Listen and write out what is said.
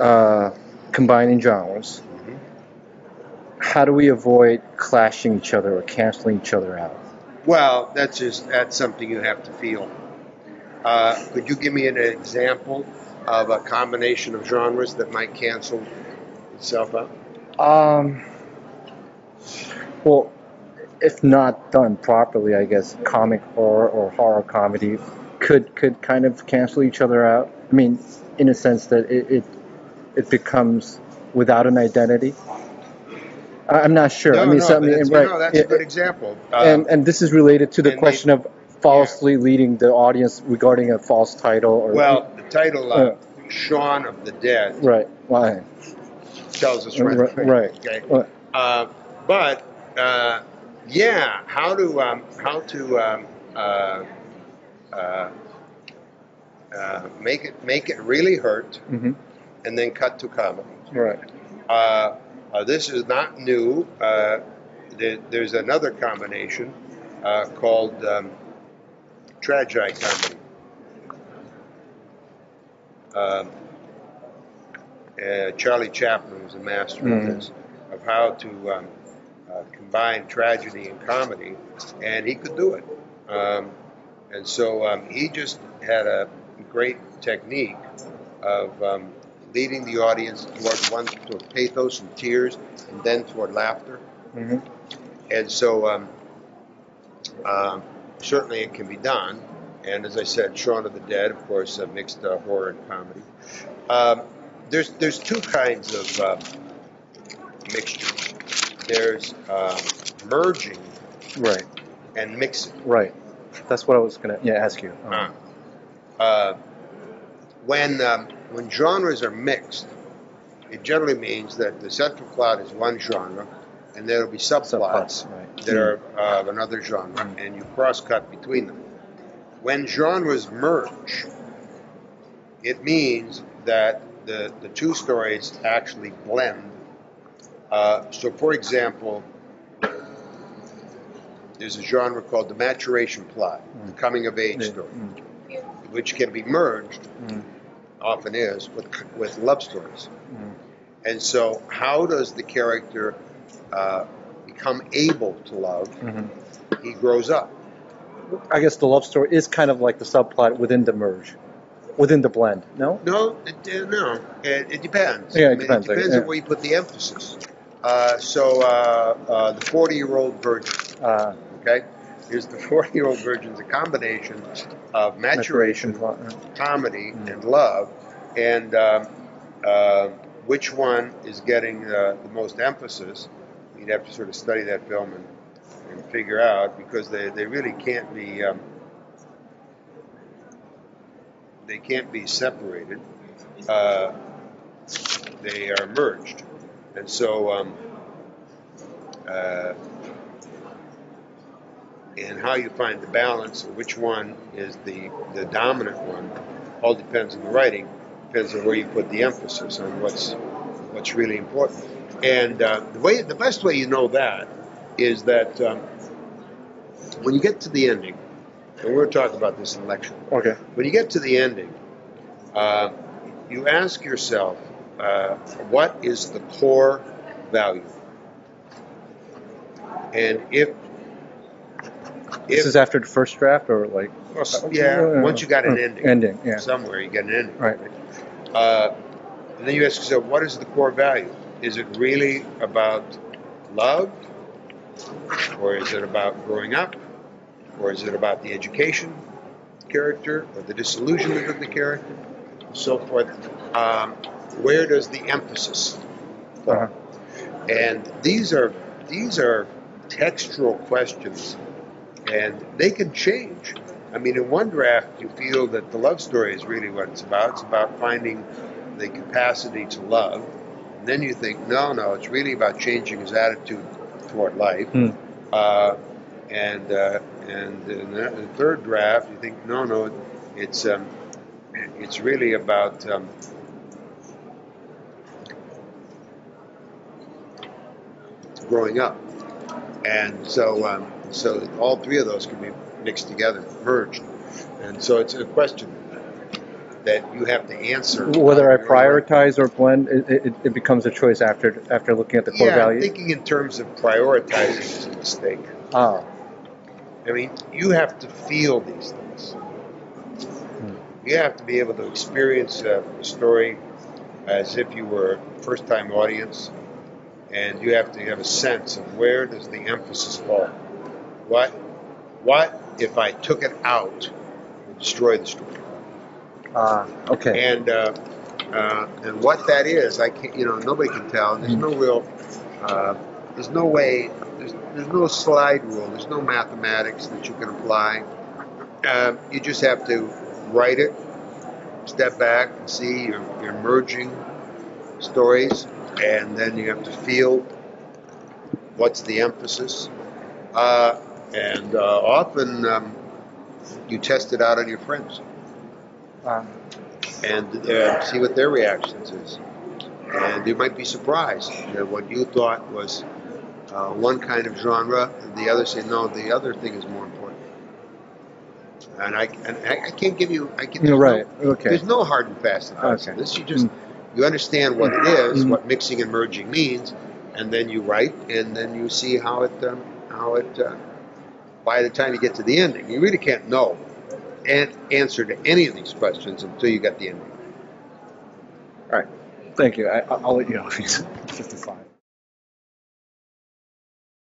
uh, combining genres, Mhm. how do we avoid clashing each other or canceling each other out? Well, that's just that's something you have to feel. Uh, could you give me an example of a combination of genres that might cancel itself out? Um, well, if not done properly, I guess comic horror or horror comedy could could kind of cancel each other out. I mean, in a sense that it it, it becomes without an identity. I'm not sure. No, I mean, no, something that's, right. no, that's a good example. Uh, and and this is related to the and they- question of falsely leading the audience regarding a false title or well, the title of Uh. "Shaun of the Dead" right. Why? tells us right. Right, right. Okay. Right. Uh, but uh, yeah, how to um, how to um, uh, uh, uh, make it make it really hurt, hmm and then cut to comedy. Right. Uh, uh, this is not new. Uh, there, there's another combination uh, called um, tragi comedy. Um, uh, Charlie Chaplin was a master Mhm. of this, of how to um, uh, combine tragedy and comedy, and he could do it. Um, and so um, he just had a great technique of um, leading the audience toward one toward pathos and tears, and then toward laughter. hmm And so, um, um, certainly it can be done. And as I said, Shaun of the Dead, of course, uh, mixed uh, horror and comedy. Um, there's there's two kinds of uh, mixtures. There's um, merging Right. and mixing. Right. That's what I was gonna yeah ask you. Um, Uh, when um, when genres are mixed, it generally means that the central plot is one genre, and there will be subplots subplots, right. that are uh, of another genre, Mm. and you cross cut between them. When genres merge, it means that the, the two stories actually blend. Uh, so, for example, there's a genre called the maturation plot, the coming of age Yeah. story, Mm. which can be merged, Mm. Often is, with, with love stories. Mm. And so, how does the character uh, become able to love? Mhm. He grows up. I guess the love story is kind of like the subplot within the merge, within the blend. No. No, it, uh, no, it, it depends. Yeah, it I mean, depends, It depends yeah. on where you put the emphasis. Uh, so, uh, uh, the 40 year old virgin, Uh, okay? Here's the 40 year old virgin's a combination of maturation, uh, comedy, Mm. and love. And um, uh, which one is getting uh, the most emphasis? You'd have to sort of study that film and, and figure out because they, they really can't be. Um, they can't be separated. Uh, they are merged, and so um, uh, and how you find the balance, or which one is the the dominant one, all depends on the writing. Depends on where you put the emphasis on what's what's really important. And uh, the way, the best way you know that is that um, when you get to the ending, and we're talking about this in lecture. Okay. When you get to the ending, uh, you ask yourself, uh, what is the core value? And if, This is after the first draft, or like. yeah, once you got an Uh, ending, Ending. Yeah. somewhere you get an ending. Right. Uh, and then you ask yourself, what is the core value? Is it really about love? Or is it about growing up? Or is it about the education character or the disillusionment of the character? So forth. Um, where does the emphasis? Uh-huh. And these are these are textual questions, and they can change. I mean, in one draft, you feel that the love story is really what it's about. It's about finding the capacity to love. And then you think, no, no, it's really about changing his attitude toward life. Hmm. Uh, and uh, and in the, the third draft, you think, no, no, it's um, it's really about um, growing up. And so, um, so all three of those can be mixed together, merged. And so it's a question that you have to answer. Whether I out of your own mind. prioritize or blend, it, it, it becomes a choice after after looking at the core yeah, values. thinking in terms of prioritizing is a mistake. Ah, I mean, you have to feel these things. You have to be able to experience uh, a story as if you were a first-time audience, and you have to have a sense of where does the emphasis fall. What, what if I took it out would destroy the story? ah, okay. And uh, uh, and what that is, I can't, you know, nobody can tell. There's no real, uh, there's no way, there's, there's no slide rule. There's no mathematics that you can apply. Uh, you just have to write it, step back and see your, your merging stories, and then you have to feel what's the emphasis. Uh, and uh, often um, you test it out on your friends Ah, and uh, see what their reactions is. And you might be surprised that what you thought was uh, one kind of genre, the other say no, the other thing is more important. And I and I, I can't give you I can you're right. No, Okay. there's no hard and fast advice. Okay. This you just you understand what it is, Mhm. what mixing and merging means, and then you write, and then you see how it um, how it. Uh, by the time you get to the ending, you really can't know an answer to any of these questions until you get the ending. All right. Thank you. I, I'll let you know. if he's 55.